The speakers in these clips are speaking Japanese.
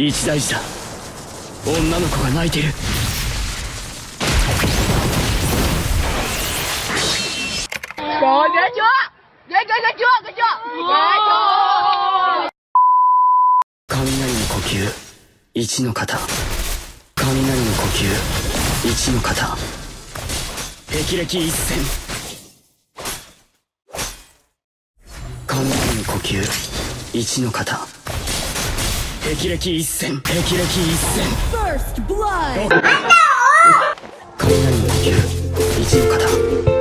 一大事だ。女の子が泣いてる?雷の呼吸一の型雷の呼吸一の型霹靂一閃。雷の呼吸一の型霹靂一閃霹靂一閃 First blood! 雷の呼吸一の型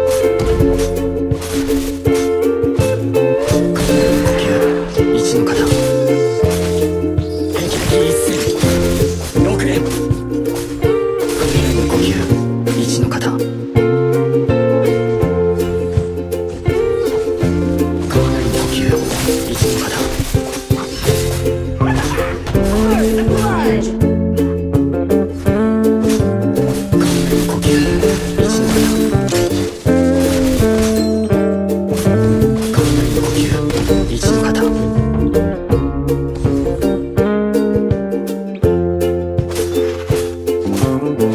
雷の